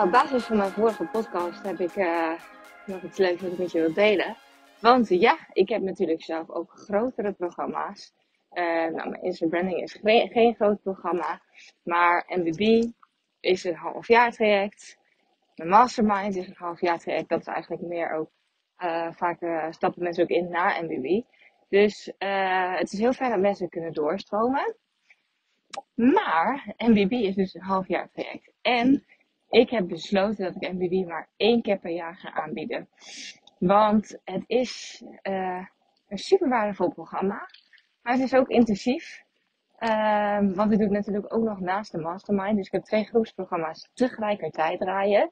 Ja, op basis van mijn vorige podcast heb ik uh, nog iets leuks wat ik met je wil delen. Want ja, ik heb natuurlijk zelf ook grotere programma's. Uh, nou, mijn Instagram branding is geen, groot programma. Maar MBB is een half jaar traject. Mijn mastermind is een half jaar traject. Dat is eigenlijk meer ook, uh, vaak stappen mensen ook in na MBB. Dus het is heel fijn dat mensen kunnen doorstromen. Maar MBB is dus een half jaar traject. En ik heb besloten dat ik MBB maar één keer per jaar ga aanbieden. Want het is uh, een super waardevol programma. Maar het is ook intensief. Uh, want ik doe het natuurlijk ook nog naast de mastermind. Dus ik heb twee groepsprogramma's tegelijkertijd draaien.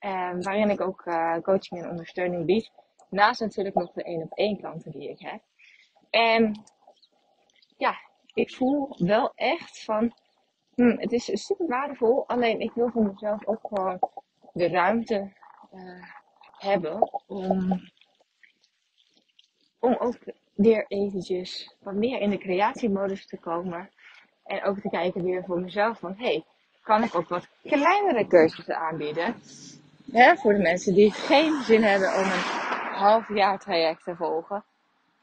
Uh, waarin ik ook uh, coaching en ondersteuning bied. Naast natuurlijk nog de één op één klanten die ik heb. En ja, ik voel wel echt van Hm, het is super waardevol. Alleen ik wil voor mezelf ook gewoon de ruimte uh, hebben om, om ook weer eventjes wat meer in de creatiemodus te komen. En ook te kijken weer voor mezelf van, hey, kan ik ook wat kleinere cursussen aanbieden? Hè, voor de mensen die geen zin hebben om een half jaar traject te volgen.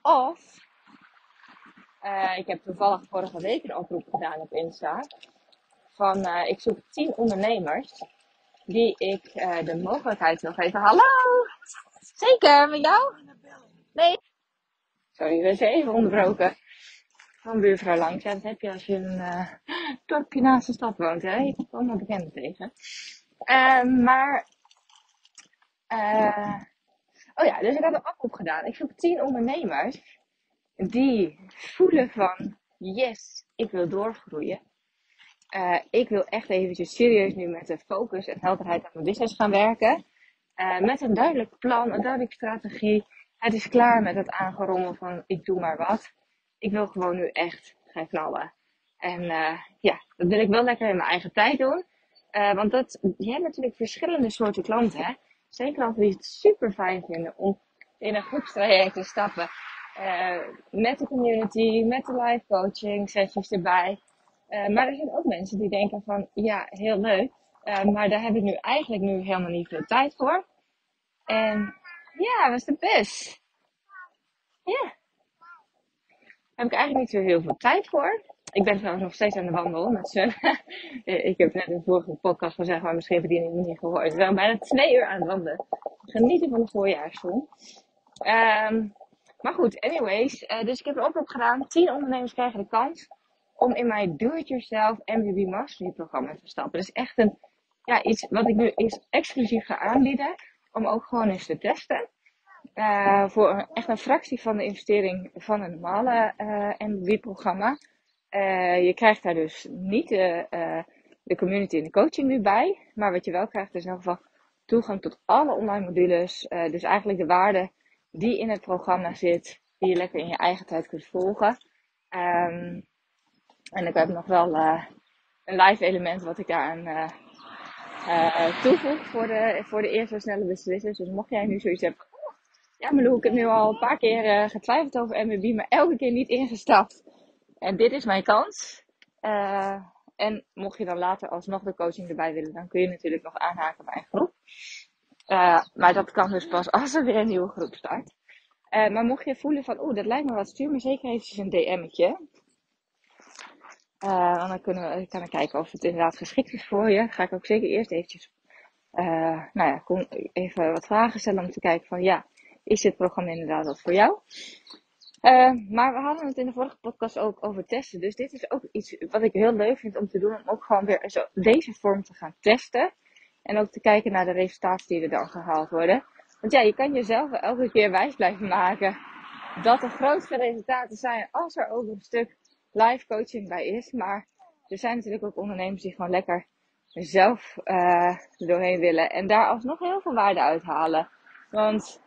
Of, uh, ik heb toevallig vorige week een oproep gedaan op Insta van uh, ik zoek 10 ondernemers die ik uh, de mogelijkheid wil geven. Hallo! Zeker, met jou? Nee? Sorry, we zijn even onderbroken. Van buurvrouw langs. Ja, dat heb je als je in een uh, dorpje naast de stad woont. Hè? Je komt allemaal bekenden tegen. Uh, maar, uh, oh ja, dus ik heb een oproep gedaan. Ik zoek 10 ondernemers die voelen van, yes, ik wil doorgroeien. Uh, ik wil echt eventjes serieus nu met de focus en helderheid aan mijn business gaan werken. Uh, met een duidelijk plan, een duidelijke strategie. Het is klaar met het aangerommel van ik doe maar wat. Ik wil gewoon nu echt gaan knallen. En uh, ja, dat wil ik wel lekker in mijn eigen tijd doen. want dat, je hebt natuurlijk verschillende soorten klanten. Hè? Er zijn klanten die het super fijn vinden om in een groepstraject te stappen. met de community, met de live coaching sessies erbij. Uh, maar er zijn ook mensen die denken van, ja, heel leuk. Uh, maar daar heb ik nu eigenlijk nu helemaal niet veel tijd voor. En ja, wat is de best? Ja. Heb ik eigenlijk niet zo heel veel tijd voor. Ik ben trouwens nog steeds aan de wandel met ze. ik heb net in vorige podcast gezegd, maar misschien heb je die niet gehoord. We zijn bijna twee uur aan het wandelen. Genieten van de voorjaarszon. Um, maar goed, anyways. Uh, dus ik heb een oproep gedaan. 10 ondernemers krijgen de kans om in mijn do-it-yourself MVB Mastery programma te stappen. Is echt een, ja, iets wat ik nu is exclusief ga aanbieden. Om ook gewoon eens te testen. Uh, voor echt een fractie van de investering van een normale uh, eh, MVB-programma. Uh, eh, je krijgt daar dus niet de community en de coaching nu bij. Maar wat je wel krijgt is in ieder geval toegang tot alle online modules. dus eigenlijk de waarde die in het programma zit. Die je lekker in je eigen tijd kunt volgen. Um, en ik heb nog wel uh, een live element wat ik daar aan uh, uh, toevoeg voor de, voor de eerste snelle beslissers. Dus mocht jij nu zoiets hebben, ja Malou, ik heb nu al een paar keer getwijfeld over MBB, maar elke keer niet ingestapt. En dit is mijn kans. en mocht je dan later alsnog de coaching erbij willen, dan kun je natuurlijk nog aanhaken bij een groep. maar dat kan dus pas als er weer een nieuwe groep start. maar mocht je voelen van, oeh, dat lijkt me wat, stuur me zeker eventjes een DM'tje. Uh, dan kunnen we, kan kijken of het inderdaad geschikt is voor je. Ga ik ook zeker eerst eventjes, uh, nou ja, even wat vragen stellen om te kijken van ja, is dit programma inderdaad wat voor jou? Uh, maar we hadden het in de vorige podcast ook over testen. Dus dit is ook iets wat ik heel leuk vind om te doen. Om ook gewoon weer zo deze vorm te gaan testen. En ook te kijken naar de resultaten die er dan gehaald worden. Want ja, je kan jezelf elke keer wijs blijven maken dat er grootste resultaten zijn als er ook een stuk live coaching bij is. Maar er zijn natuurlijk ook ondernemers die gewoon lekker zelf uh, doorheen willen. En daar alsnog heel veel waarde uithalen. Want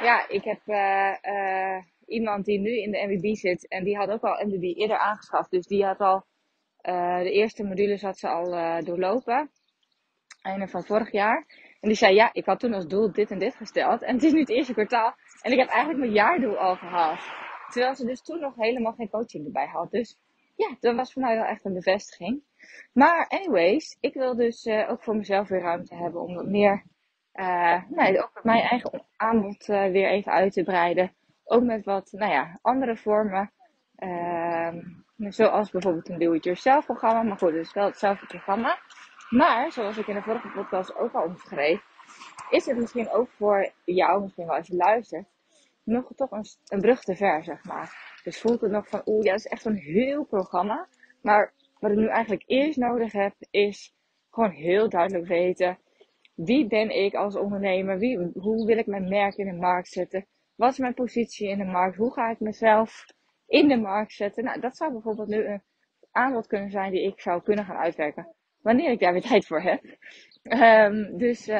ja, ik heb uh, uh, iemand die nu in de MBB zit. En die had ook al MBB eerder aangeschaft. Dus die had al de eerste modules had ze al doorlopen. Einde van vorig jaar. En die zei, ja, ik had toen als doel dit en dit gesteld. En het is nu het eerste kwartaal. En ik heb eigenlijk mijn jaardoel al gehaald. Terwijl ze dus toen nog helemaal geen coaching erbij had. Dus ja, dat was voor mij wel echt een bevestiging. Maar anyways, ik wil dus uh, ook voor mezelf weer ruimte hebben om wat meer, uh, nou, ook mijn eigen aanbod uh, weer even uit te breiden. Ook met wat, nou ja, andere vormen. Ehm, zoals bijvoorbeeld een do-it-yourself programma. Maar goed, het is wel hetzelfde programma. Maar, zoals ik in de vorige podcast ook al omschreef, is het misschien ook voor jou, misschien wel als je luistert, nog toch een, een brug te ver, zeg maar. Dus voelt het nog van, oeh, ja, dat is echt een heel programma. Maar wat ik nu eigenlijk eerst nodig heb, is gewoon heel duidelijk weten. Wie ben ik als ondernemer? Wie, hoe wil ik mijn merk in de markt zetten? Wat is mijn positie in de markt? Hoe ga ik mezelf in de markt zetten? Nou, dat zou bijvoorbeeld nu een aanbod kunnen zijn die ik zou kunnen gaan uitwerken. Wanneer ik daar weer tijd voor heb. Um, dus, uh,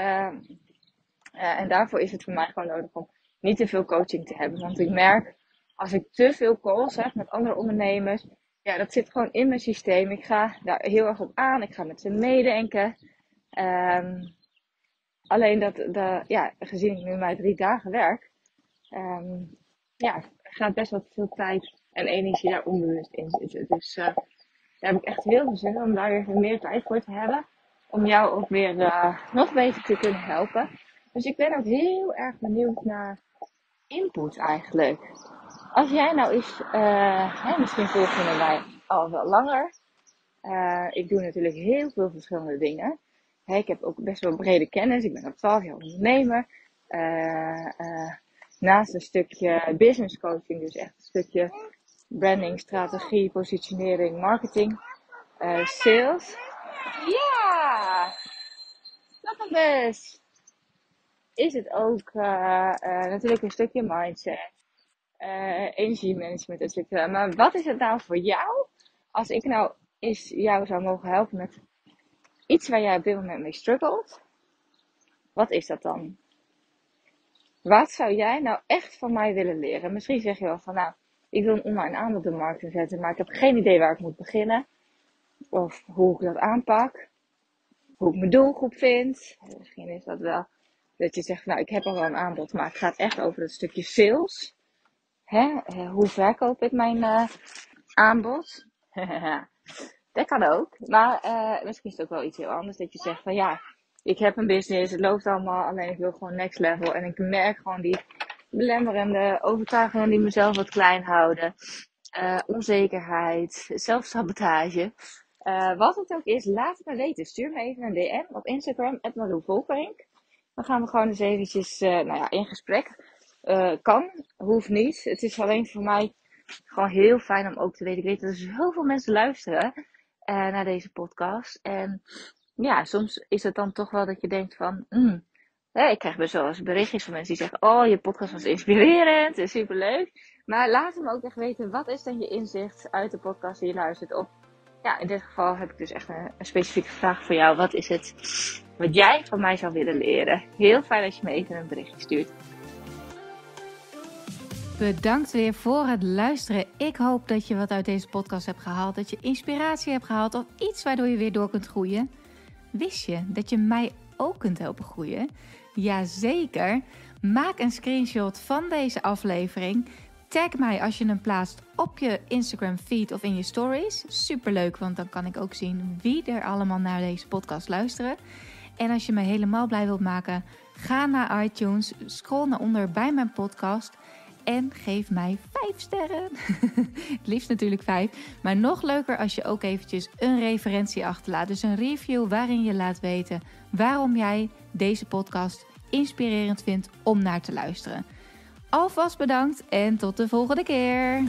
uh, en daarvoor is het voor mij gewoon nodig om niet te veel coaching te hebben. Want ik merk, als ik te veel calls heb met andere ondernemers, ja, dat zit gewoon in mijn systeem. Ik ga daar heel erg op aan. Ik ga met ze meedenken. Um, alleen dat, ja, gezien ik nu maar drie dagen werk, um, ja, gaat best wel veel tijd en energie daar onbewust in zitten. Dus uh, daar heb ik echt heel veel zin in om daar even meer tijd voor te hebben. Om jou ook weer uh, nog beter te kunnen helpen. Dus ik ben ook heel erg benieuwd naar input eigenlijk. Als jij nou eens, uh, hè, misschien volg je mij al wel langer. Uh, ik doe natuurlijk heel veel verschillende dingen. Hè, ik heb ook best wel brede kennis. Ik ben al 12 jaar ondernemer. Uh, naast een stukje business coaching, dus echt een stukje branding, strategie, positionering, marketing, sales. Ja, dat een best. Is het ook natuurlijk een stukje mindset uh, energiemanagement, et cetera. Maar wat is het nou voor jou, als ik nou eens jou zou mogen helpen met iets waar jij op dit moment mee struggelt? Wat is dat dan? Wat zou jij nou echt van mij willen leren? Misschien zeg je wel van, nou, ik wil een online aanbod de markt zetten, maar ik heb geen idee waar ik moet beginnen. Of hoe ik dat aanpak. Hoe ik mijn doelgroep vind. Misschien is dat wel dat je zegt, nou, ik heb al wel een aanbod, maar het gaat echt over het stukje sales. Hè? Eh, hoe verkoop ik mijn uh, aanbod? dat kan ook. Maar uh, misschien is het ook wel iets heel anders. Dat je zegt van ja, ik heb een business, het loopt allemaal, alleen ik wil gewoon next level. En ik merk gewoon die belemmerende overtuigingen die mezelf wat klein houden. Onzekerheid, zelfsabotage. Uh, wat het ook is, laat het me weten. Stuur me even een DM op Instagram, Volkerink. Dan gaan we gewoon eens eventjes nou ja, in gesprek. Uh, kan, hoeft niet. Het is alleen voor mij gewoon heel fijn om ook te weten. Ik weet dat er zoveel mensen luisteren uh, naar deze podcast. En ja, soms is het dan toch wel dat je denkt van... Mm, hè, ik krijg best wel eens berichtjes van mensen die zeggen... Oh, je podcast was inspirerend en superleuk. Maar laat hem ook echt weten. Wat is dan je inzicht uit de podcast die je luistert op... Ja, in dit geval heb ik dus echt een specifieke vraag voor jou. Wat is het wat jij van mij zou willen leren? Heel fijn als je me even een berichtje stuurt. Bedankt weer voor het luisteren. Ik hoop dat je wat uit deze podcast hebt gehaald. Dat je inspiratie hebt gehaald of iets waardoor je weer door kunt groeien. Wist je dat je mij ook kunt helpen groeien? Jazeker. Maak een screenshot van deze aflevering. Tag mij als je hem plaatst op je Instagram feed of in je stories. Superleuk, want dan kan ik ook zien wie er allemaal naar deze podcast luisteren. En als je me helemaal blij wilt maken, ga naar iTunes, scroll naar onder bij mijn podcast en geef mij 5 sterren. Het liefst natuurlijk 5. Maar nog leuker als je ook eventjes een referentie achterlaat. Dus een review waarin je laat weten waarom jij deze podcast inspirerend vindt om naar te luisteren. Alvast bedankt en tot de volgende keer.